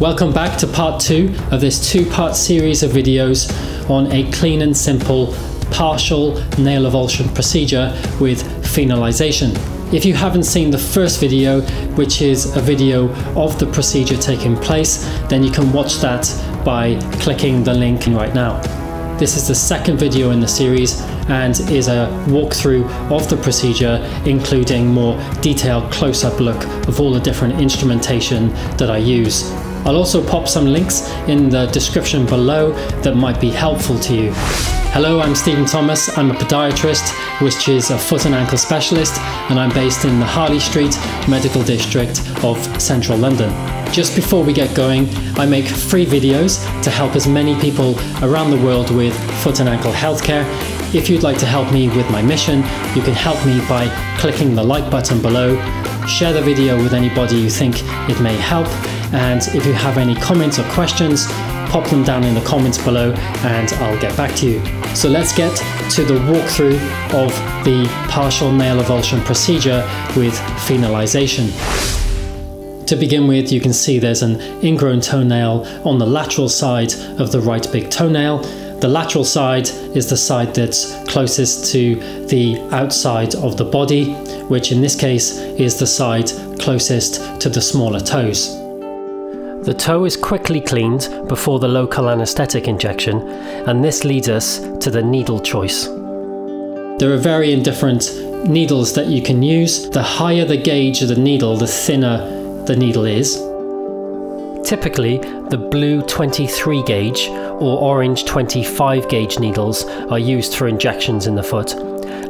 Welcome back to part two of this two part series of videos on a clean and simple partial nail avulsion procedure with phenolization. If you haven't seen the first video, which is a video of the procedure taking place, then you can watch that by clicking the link right now. This is the second video in the series and is a walkthrough of the procedure, including more detailed close-up look of all the different instrumentation that I use. I'll also pop some links in the description below that might be helpful to you. Hello, I'm Stephen Thomas. I'm a podiatrist, which is a foot and ankle specialist, and I'm based in the Harley Street Medical District of central London. Just before we get going, I make free videos to help as many people around the world with foot and ankle healthcare. If you'd like to help me with my mission, you can help me by clicking the like button below, share the video with anybody you think it may help, and if you have any comments or questions, pop them down in the comments below and I'll get back to you. So let's get to the walkthrough of the partial nail avulsion procedure with phenolization. To begin with, you can see there's an ingrown toenail on the lateral side of the right big toenail. The lateral side is the side that's closest to the outside of the body, which in this case is the side closest to the smaller toes. The toe is quickly cleaned before the local anaesthetic injection, and this leads us to the needle choice. There are varying different needles that you can use. The higher the gauge of the needle, the thinner the needle is. Typically, the blue 23 gauge or orange 25 gauge needles are used for injections in the foot.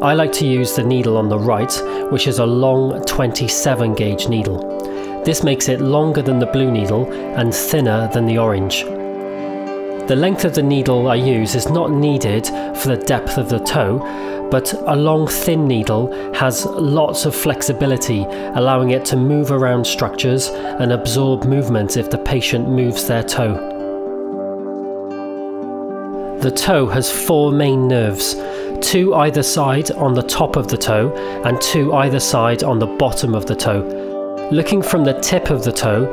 I like to use the needle on the right, which is a long 27 gauge needle. This makes it longer than the blue needle and thinner than the orange. The length of the needle I use is not needed for the depth of the toe, but a long thin needle has lots of flexibility, allowing it to move around structures and absorb movement if the patient moves their toe. The toe has four main nerves, two either side on the top of the toe and two either side on the bottom of the toe. Looking from the tip of the toe,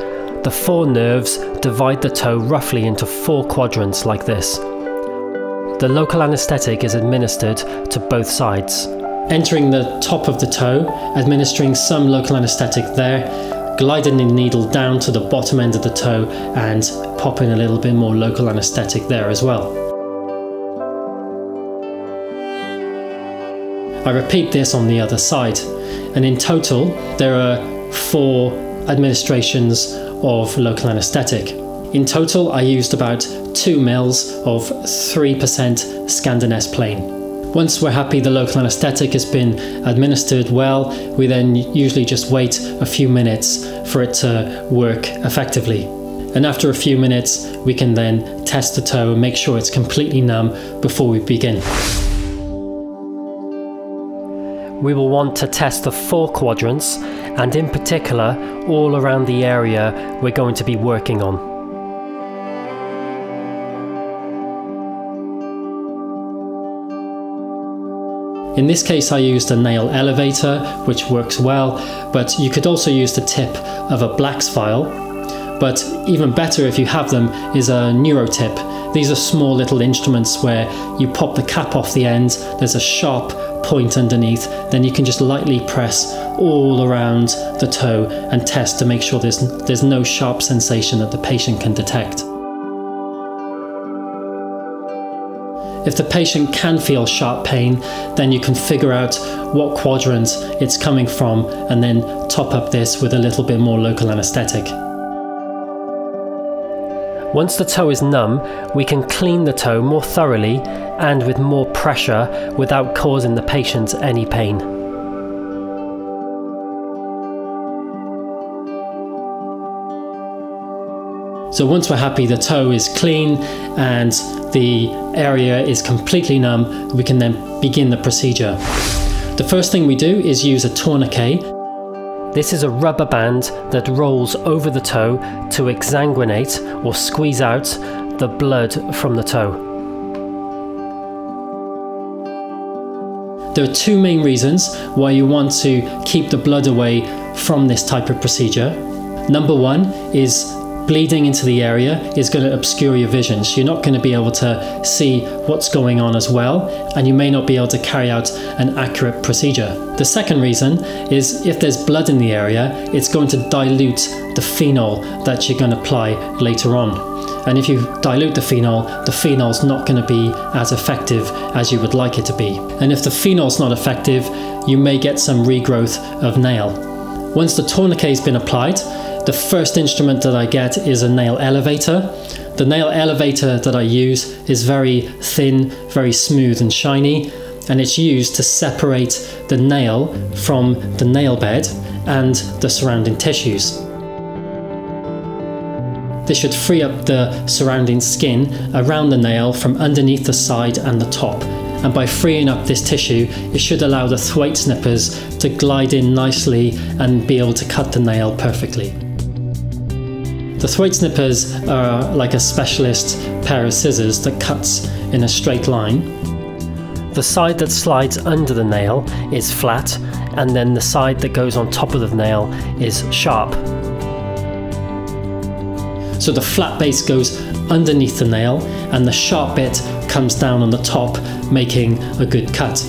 the four nerves divide the toe roughly into four quadrants like this. The local anaesthetic is administered to both sides. Entering the top of the toe, administering some local anaesthetic there, gliding the needle down to the bottom end of the toe and popping a little bit more local anaesthetic there as well. I repeat this on the other side, and in total, there are four administrations of local anaesthetic. In total, I used about 2 mils of 3% Scandonest plain. Once we're happy the local anaesthetic has been administered well, we then usually just wait a few minutes for it to work effectively. And after a few minutes, we can then test the toe and make sure it's completely numb before we begin. We will want to test the four quadrants and in particular all around the area we're going to be working on. In this case I used a nail elevator which works well but you could also use the tip of a Black's file but even better if you have them is a Neurotip. These are small little instruments where you pop the cap off the end, there's a sharp point underneath, then you can just lightly press all around the toe and test to make sure there's, there's no sharp sensation that the patient can detect. If the patient can feel sharp pain, then you can figure out what quadrant it's coming from and then top up this with a little bit more local anaesthetic. Once the toe is numb, we can clean the toe more thoroughly and with more pressure without causing the patient any pain. So once we're happy the toe is clean and the area is completely numb, we can then begin the procedure. The first thing we do is use a tourniquet. This is a rubber band that rolls over the toe to exsanguinate or squeeze out the blood from the toe. There are two main reasons why you want to keep the blood away from this type of procedure. Number one is bleeding into the area is going to obscure your vision. So you're not going to be able to see what's going on as well, and you may not be able to carry out an accurate procedure. The second reason is if there's blood in the area, it's going to dilute the phenol that you're going to apply later on. And if you dilute the phenol, the phenol's not going to be as effective as you would like it to be. And if the phenol's not effective, you may get some regrowth of nail. Once the tourniquet's been applied, the first instrument that I get is a nail elevator. The nail elevator that I use is very thin, very smooth and shiny, and it's used to separate the nail from the nail bed and the surrounding tissues. This should free up the surrounding skin around the nail from underneath the side and the top. And by freeing up this tissue, it should allow the Thwaites nippers to glide in nicely and be able to cut the nail perfectly. The Thwaites nippers are like a specialist pair of scissors that cuts in a straight line. The side that slides under the nail is flat, and then the side that goes on top of the nail is sharp. So the flat base goes underneath the nail and the sharp bit comes down on the top, making a good cut.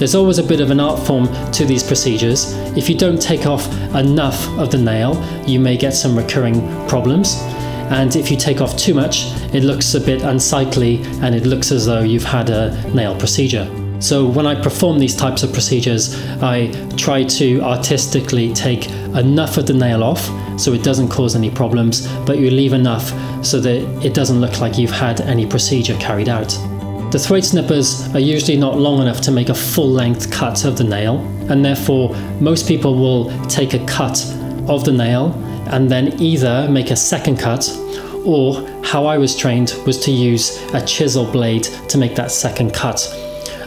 There's always a bit of an art form to these procedures. If you don't take off enough of the nail, you may get some recurring problems. And if you take off too much, it looks a bit unsightly and it looks as though you've had a nail procedure. So when I perform these types of procedures, I try to artistically take enough of the nail off so it doesn't cause any problems, but you leave enough so that it doesn't look like you've had any procedure carried out. The Thwaites nippers are usually not long enough to make a full length cut of the nail, and therefore most people will take a cut of the nail and then either make a second cut or how I was trained was to use a chisel blade to make that second cut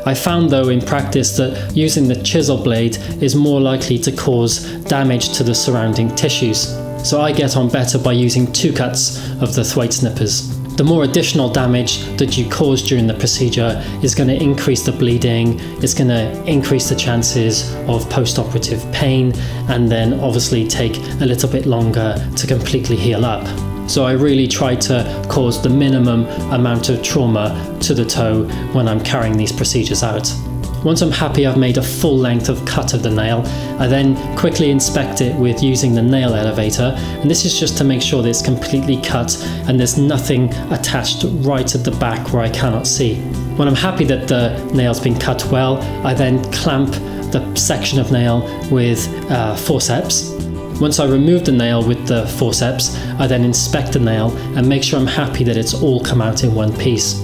I found though in practice that using the chisel blade is more likely to cause damage to the surrounding tissues. So I get on better by using two cuts of the Thwaites nippers. The more additional damage that you cause during the procedure is going to increase the bleeding, it's going to increase the chances of post operative pain, and then obviously take a little bit longer to completely heal up. So I really try to cause the minimum amount of trauma to the toe when I'm carrying these procedures out. Once I'm happy I've made a full length of cut of the nail, I then quickly inspect it with using the nail elevator, and this is just to make sure that it's completely cut and there's nothing attached right at the back where I cannot see. When I'm happy that the nail's been cut well, I then clamp the section of nail with uh, forceps once I remove the nail with the forceps, I then inspect the nail and make sure I'm happy that it's all come out in one piece.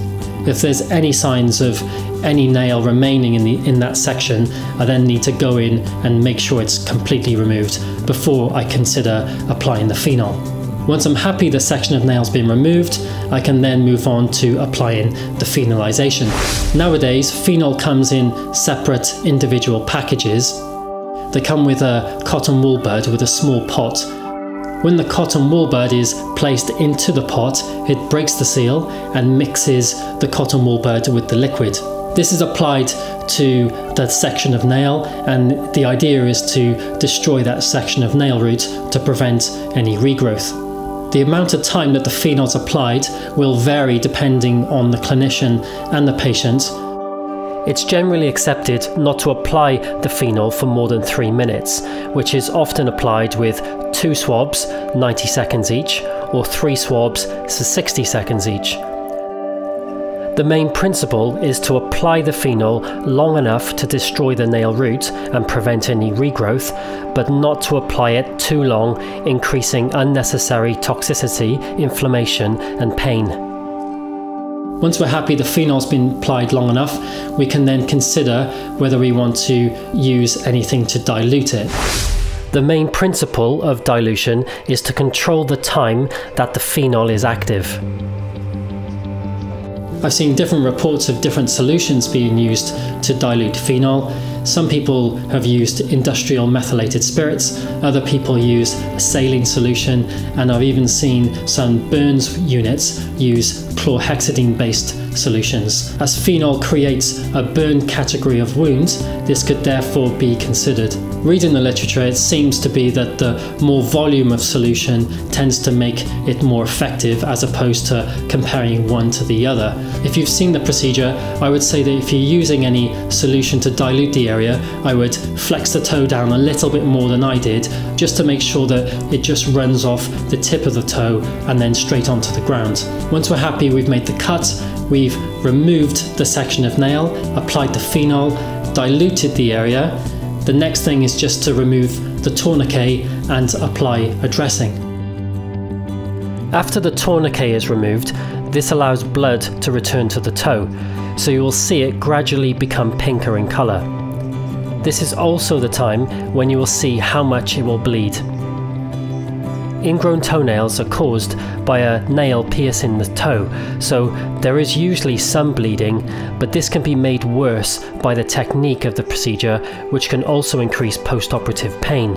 If there's any signs of any nail remaining in, the, in that section, I then need to go in and make sure it's completely removed before I consider applying the phenol. Once I'm happy the section of nail's been removed, I can then move on to applying the phenolization. Nowadays, phenol comes in separate individual packages they come with a cotton wool bud with a small pot. When the cotton wool bud is placed into the pot, it breaks the seal and mixes the cotton wool bud with the liquid. This is applied to that section of nail, and the idea is to destroy that section of nail root to prevent any regrowth. The amount of time that the phenol is applied will vary depending on the clinician and the patient, it's generally accepted not to apply the phenol for more than 3 minutes, which is often applied with 2 swabs, 90 seconds each, or 3 swabs, 60 seconds each. The main principle is to apply the phenol long enough to destroy the nail root and prevent any regrowth, but not to apply it too long, increasing unnecessary toxicity, inflammation, and pain. Once we're happy the phenol's been applied long enough, we can then consider whether we want to use anything to dilute it. The main principle of dilution is to control the time that the phenol is active. I've seen different reports of different solutions being used to dilute phenol, Some people have used industrial methylated spirits, other people use a saline solution, and I've even seen some burns units use chlorhexidine based solutions. As phenol creates a burn category of wounds, this could therefore be considered. Reading the literature, it seems to be that the more volume of solution tends to make it more effective as opposed to comparing one to the other. If you've seen the procedure, I would say that if you're using any solution to dilute the area, I would flex the toe down a little bit more than I did, just to make sure that it just runs off the tip of the toe and then straight onto the ground. Once we're happy we've made the cut, we've removed the section of nail, applied the phenol, diluted the area. The next thing is just to remove the tourniquet and apply a dressing. After the tourniquet is removed, this allows blood to return to the toe, so you will see it gradually become pinker in colour. This is also the time when you will see how much it will bleed. Ingrown toenails are caused by a nail piercing the toe, so there is usually some bleeding, but this can be made worse by the technique of the procedure, which can also increase post operative pain.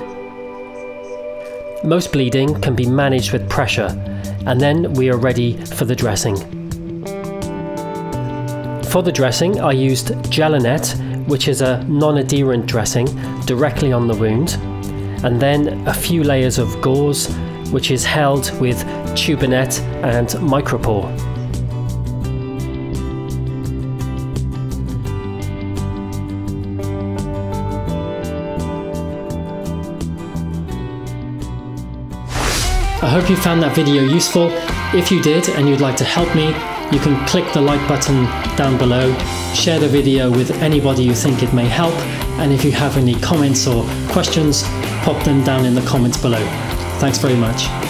Most bleeding can be managed with pressure, and then we are ready for the dressing. For the dressing, I used Jelonet, which is a non adherent dressing, directly on the wound, and then a few layers of gauze which is held with Tubinette and Micropore. I hope you found that video useful. If you did and you'd like to help me, you can click the like button down below, share the video with anybody you think it may help, and if you have any comments or questions, pop them down in the comments below. Thanks very much.